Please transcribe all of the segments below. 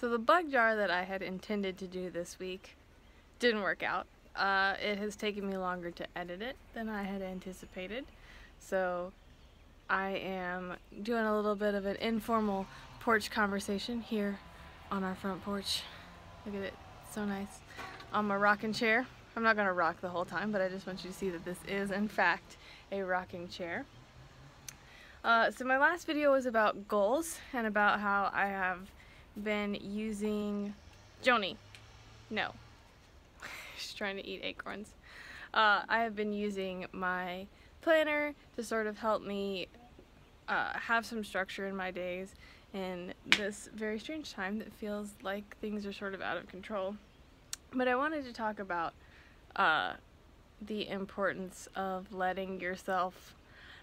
So the bug jar that I had intended to do this week didn't work out. Uh, it has taken me longer to edit it than I had anticipated. So I am doing a little bit of an informal porch conversation here on our front porch. Look at it, so nice. On my rocking chair. I'm not gonna rock the whole time, but I just want you to see that this is in fact a rocking chair. Uh, so my last video was about goals and about how I have been using Joni. No. She's trying to eat acorns. Uh, I have been using my planner to sort of help me uh, have some structure in my days in this very strange time that feels like things are sort of out of control. But I wanted to talk about uh, the importance of letting yourself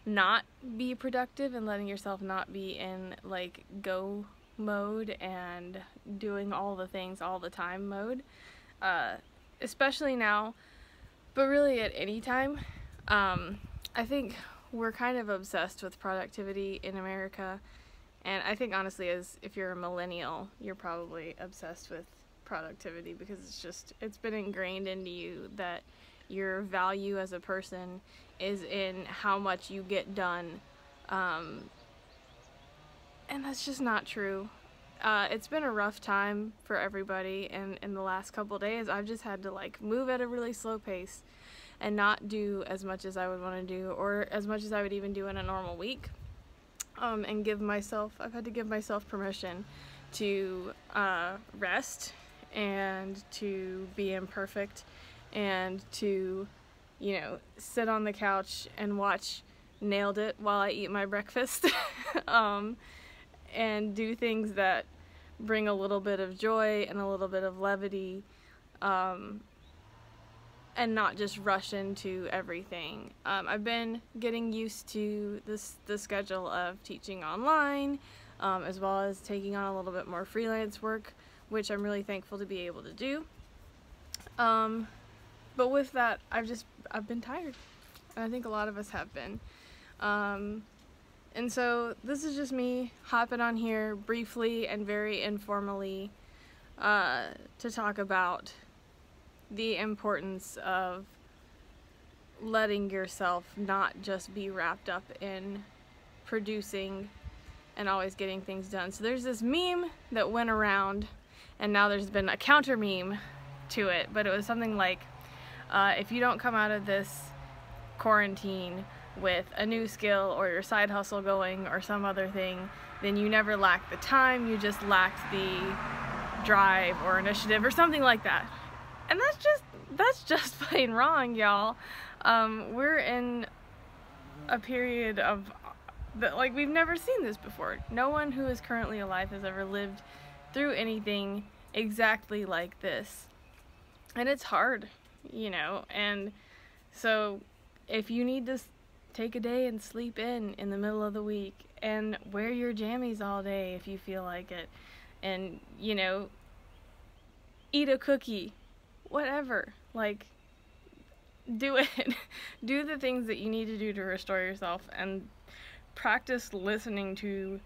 not be productive and letting yourself not be in like go mode and doing all the things all the time mode, uh, especially now, but really at any time. Um, I think we're kind of obsessed with productivity in America, and I think honestly, as if you're a millennial, you're probably obsessed with productivity because it's just it's been ingrained into you that your value as a person is in how much you get done um, and that's just not true. Uh, it's been a rough time for everybody, and in the last couple days, I've just had to like move at a really slow pace and not do as much as I would want to do, or as much as I would even do in a normal week. Um, and give myself, I've had to give myself permission to uh, rest and to be imperfect and to, you know, sit on the couch and watch Nailed It while I eat my breakfast. um, and do things that bring a little bit of joy and a little bit of levity um, and not just rush into everything. Um, I've been getting used to this the schedule of teaching online um, as well as taking on a little bit more freelance work which I'm really thankful to be able to do. Um, but with that I've just I've been tired and I think a lot of us have been. And so this is just me hopping on here briefly and very informally uh, to talk about the importance of letting yourself not just be wrapped up in producing and always getting things done. So there's this meme that went around and now there's been a counter meme to it, but it was something like, uh, if you don't come out of this quarantine with a new skill or your side hustle going or some other thing, then you never lacked the time, you just lacked the drive or initiative or something like that. And that's just, that's just plain wrong, y'all. Um, we're in a period of, that like we've never seen this before. No one who is currently alive has ever lived through anything exactly like this. And it's hard, you know, and so if you need to take a day and sleep in in the middle of the week and wear your jammies all day if you feel like it. And you know eat a cookie whatever like do it. Do the things that you need to do to restore yourself and practice listening to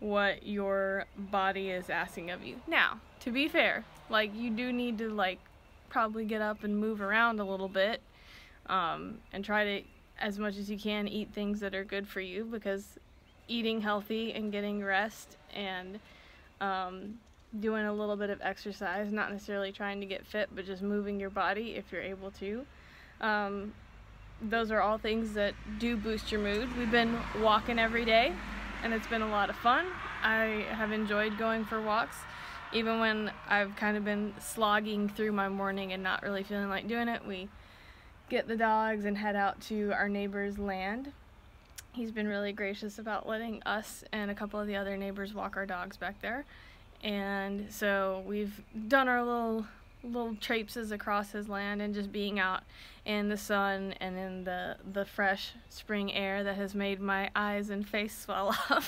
what your body is asking of you. Now to be fair like you do need to like probably get up and move around a little bit um, and try to as much as you can eat things that are good for you because eating healthy and getting rest and um, doing a little bit of exercise, not necessarily trying to get fit, but just moving your body if you're able to. Um, those are all things that do boost your mood. We've been walking every day and it's been a lot of fun. I have enjoyed going for walks even when I've kind of been slogging through my morning and not really feeling like doing it. We get the dogs and head out to our neighbor's land. He's been really gracious about letting us and a couple of the other neighbors walk our dogs back there. And so we've done our little little traipses across his land and just being out in the sun and in the the fresh spring air that has made my eyes and face swell up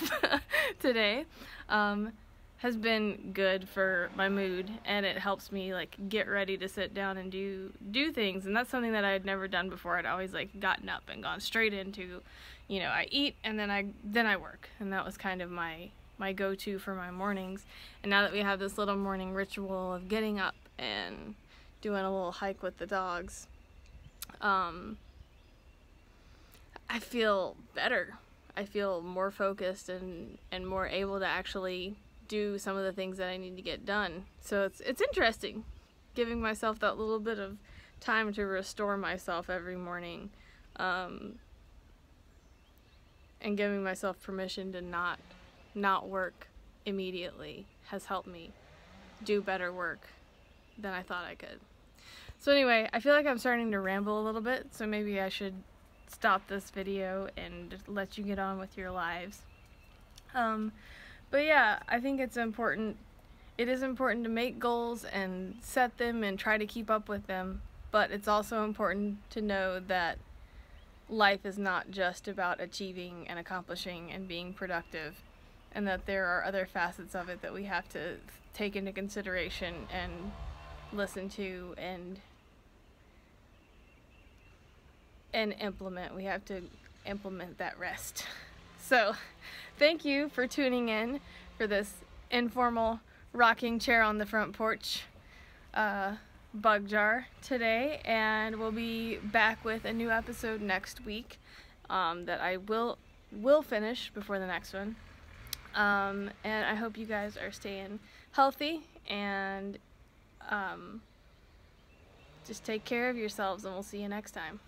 today. Um, has been good for my mood and it helps me like get ready to sit down and do do things and that's something that I had never done before I'd always like gotten up and gone straight into you know I eat and then I then I work and that was kind of my my go-to for my mornings. And now that we have this little morning ritual of getting up and doing a little hike with the dogs, um, I feel better. I feel more focused and, and more able to actually do some of the things that I need to get done. So it's it's interesting giving myself that little bit of time to restore myself every morning um, and giving myself permission to not not work immediately has helped me do better work than I thought I could. So anyway, I feel like I'm starting to ramble a little bit, so maybe I should stop this video and let you get on with your lives. Um, but yeah, I think it's important. It is important to make goals and set them and try to keep up with them, but it's also important to know that life is not just about achieving and accomplishing and being productive, and that there are other facets of it that we have to take into consideration and listen to and and implement. We have to implement that rest. So, thank you for tuning in for this informal rocking chair on the front porch uh, bug jar today, and we'll be back with a new episode next week um, that I will will finish before the next one. Um, and I hope you guys are staying healthy and um, just take care of yourselves, and we'll see you next time.